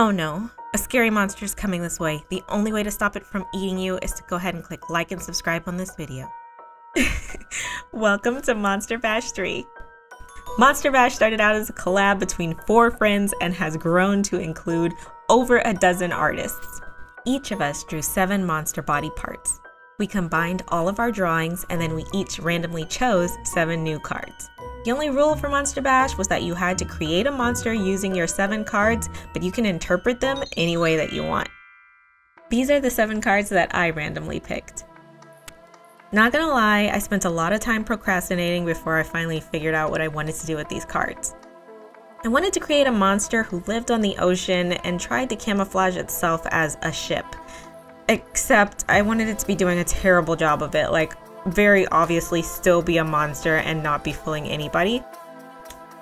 Oh no, a scary monster is coming this way. The only way to stop it from eating you is to go ahead and click like and subscribe on this video. Welcome to Monster Bash 3. Monster Bash started out as a collab between four friends and has grown to include over a dozen artists. Each of us drew seven monster body parts. We combined all of our drawings and then we each randomly chose seven new cards. The only rule for Monster Bash was that you had to create a monster using your seven cards, but you can interpret them any way that you want. These are the seven cards that I randomly picked. Not gonna lie, I spent a lot of time procrastinating before I finally figured out what I wanted to do with these cards. I wanted to create a monster who lived on the ocean and tried to camouflage itself as a ship. Except I wanted it to be doing a terrible job of it, like very obviously still be a monster and not be fooling anybody.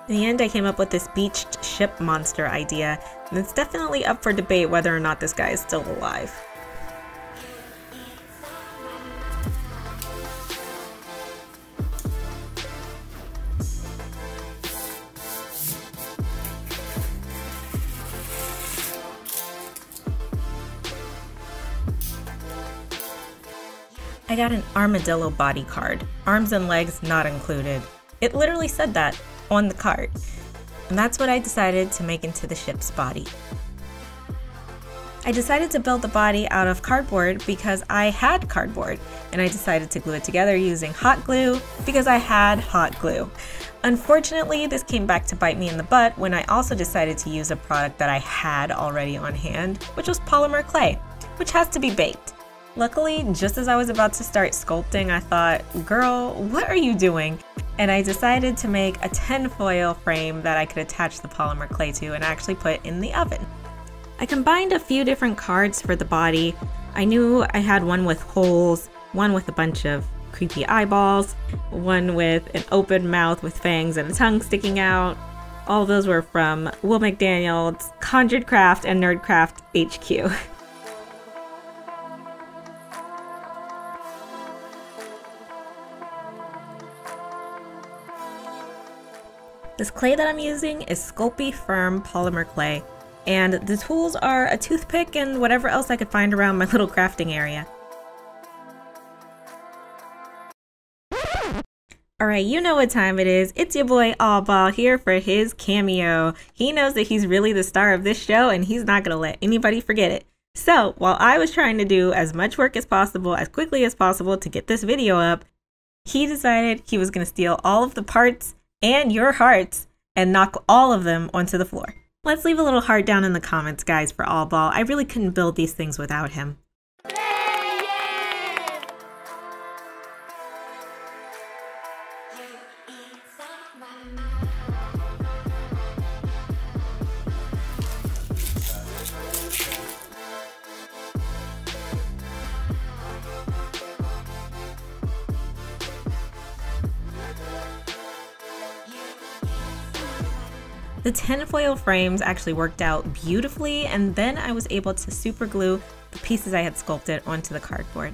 In the end, I came up with this beached ship monster idea, and it's definitely up for debate whether or not this guy is still alive. I got an armadillo body card, arms and legs not included. It literally said that on the card. And that's what I decided to make into the ship's body. I decided to build the body out of cardboard because I had cardboard, and I decided to glue it together using hot glue because I had hot glue. Unfortunately, this came back to bite me in the butt when I also decided to use a product that I had already on hand, which was polymer clay, which has to be baked. Luckily, just as I was about to start sculpting, I thought, girl, what are you doing? And I decided to make a tinfoil frame that I could attach the polymer clay to and actually put in the oven. I combined a few different cards for the body. I knew I had one with holes, one with a bunch of creepy eyeballs, one with an open mouth with fangs and a tongue sticking out. All those were from Will McDaniel's Conjured Craft and Nerdcraft HQ. This clay that I'm using is Sculpey Firm Polymer Clay, and the tools are a toothpick and whatever else I could find around my little crafting area. Alright, you know what time it is. It's your boy Allball here for his cameo. He knows that he's really the star of this show and he's not gonna let anybody forget it. So, while I was trying to do as much work as possible, as quickly as possible to get this video up, he decided he was gonna steal all of the parts and your hearts and knock all of them onto the floor. Let's leave a little heart down in the comments, guys, for All Ball. I really couldn't build these things without him. The tinfoil frames actually worked out beautifully and then I was able to super glue the pieces I had sculpted onto the cardboard.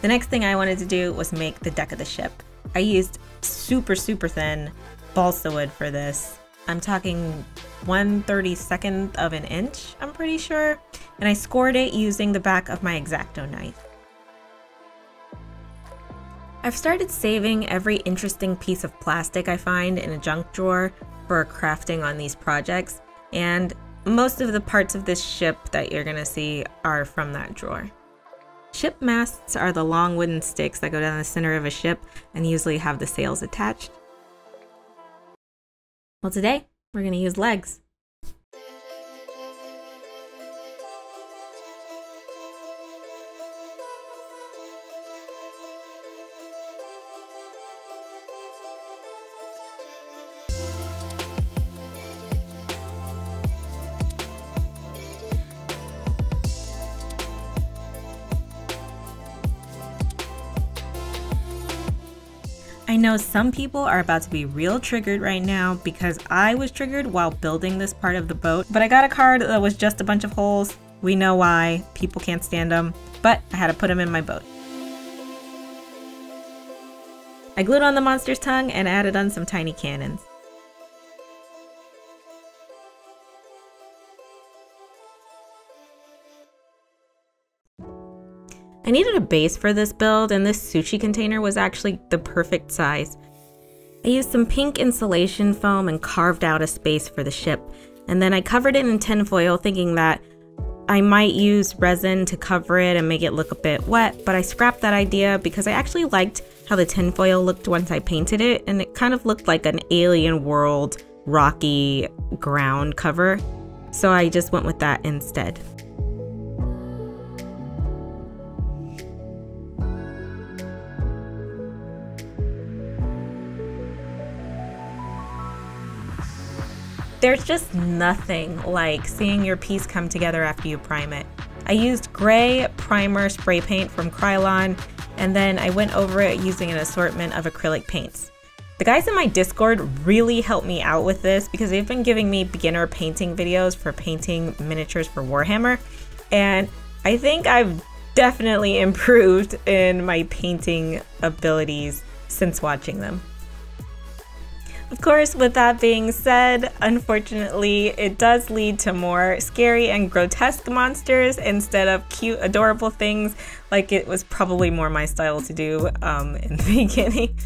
The next thing I wanted to do was make the deck of the ship. I used super super thin balsa wood for this. I'm talking 1 32nd of an inch, I'm pretty sure, and I scored it using the back of my X-Acto knife. I've started saving every interesting piece of plastic I find in a junk drawer for crafting on these projects and most of the parts of this ship that you're gonna see are from that drawer. Ship masts are the long wooden sticks that go down the center of a ship and usually have the sails attached. Well today, we're gonna use legs. I know some people are about to be real triggered right now because I was triggered while building this part of the boat, but I got a card that was just a bunch of holes. We know why, people can't stand them, but I had to put them in my boat. I glued on the monster's tongue and added on some tiny cannons. I needed a base for this build and this sushi container was actually the perfect size. I used some pink insulation foam and carved out a space for the ship, and then I covered it in tinfoil thinking that I might use resin to cover it and make it look a bit wet, but I scrapped that idea because I actually liked how the tinfoil looked once I painted it, and it kind of looked like an alien world rocky ground cover. So I just went with that instead. There's just nothing like seeing your piece come together after you prime it. I used gray primer spray paint from Krylon, and then I went over it using an assortment of acrylic paints. The guys in my Discord really helped me out with this because they've been giving me beginner painting videos for painting miniatures for Warhammer, and I think I've definitely improved in my painting abilities since watching them. Of course, with that being said, unfortunately, it does lead to more scary and grotesque monsters instead of cute, adorable things, like it was probably more my style to do um, in the beginning.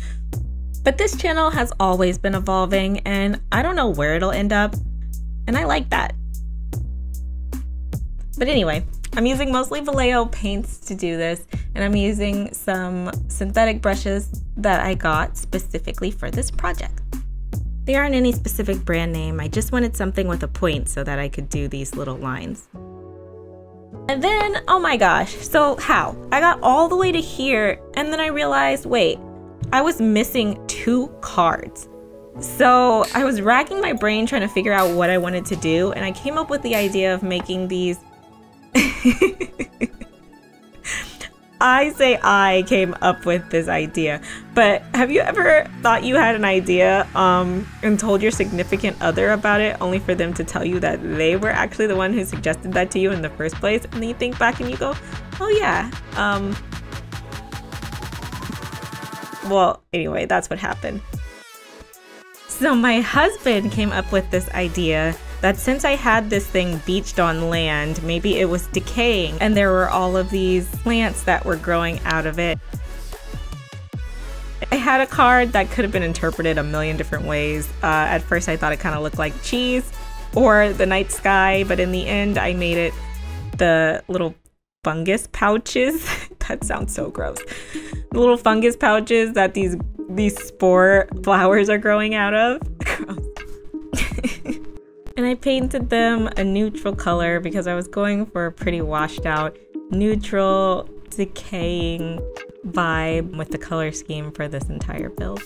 But this channel has always been evolving, and I don't know where it'll end up, and I like that. But anyway, I'm using mostly Vallejo paints to do this, and I'm using some synthetic brushes that I got specifically for this project. They aren't any specific brand name, I just wanted something with a point so that I could do these little lines. And then, oh my gosh, so how? I got all the way to here and then I realized, wait, I was missing two cards. So I was racking my brain trying to figure out what I wanted to do and I came up with the idea of making these I say I came up with this idea, but have you ever thought you had an idea um, and told your significant other about it only for them to tell you that they were actually the one who suggested that to you in the first place? And then you think back and you go, oh yeah. Um, well, anyway, that's what happened. So my husband came up with this idea that since I had this thing beached on land, maybe it was decaying and there were all of these plants that were growing out of it. I had a card that could have been interpreted a million different ways. Uh, at first, I thought it kind of looked like cheese or the night sky, but in the end, I made it the little fungus pouches. that sounds so gross. The little fungus pouches that these these spore flowers are growing out of. and I painted them a neutral color because I was going for a pretty washed out, neutral, decaying vibe with the color scheme for this entire build.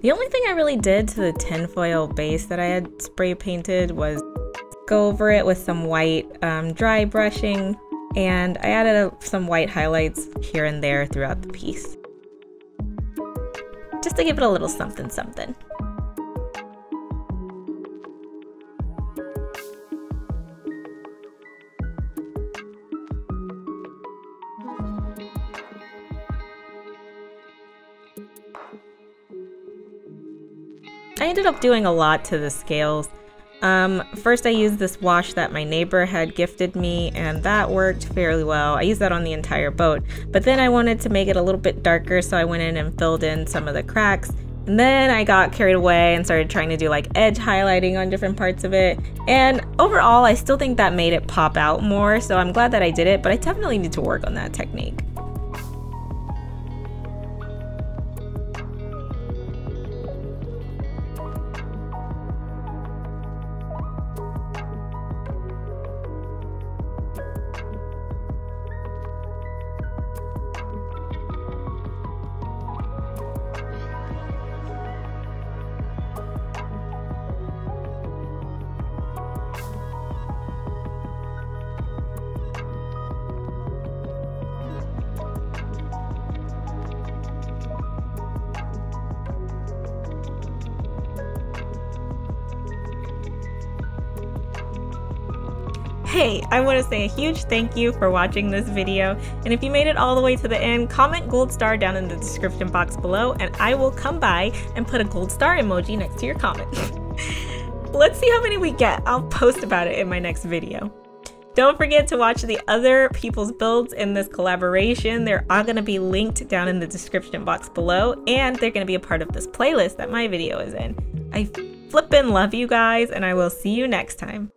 The only thing I really did to the tinfoil base that I had spray painted was go over it with some white um, dry brushing and I added a, some white highlights here and there throughout the piece just to give it a little something something. I ended up doing a lot to the scales. Um, first I used this wash that my neighbor had gifted me and that worked fairly well. I used that on the entire boat, but then I wanted to make it a little bit darker so I went in and filled in some of the cracks and then I got carried away and started trying to do like edge highlighting on different parts of it. And overall, I still think that made it pop out more. So I'm glad that I did it, but I definitely need to work on that technique. Hey, I want to say a huge thank you for watching this video, and if you made it all the way to the end, comment gold star down in the description box below, and I will come by and put a gold star emoji next to your comment. Let's see how many we get. I'll post about it in my next video. Don't forget to watch the other people's builds in this collaboration. They're all going to be linked down in the description box below, and they're going to be a part of this playlist that my video is in. I flippin' love you guys, and I will see you next time.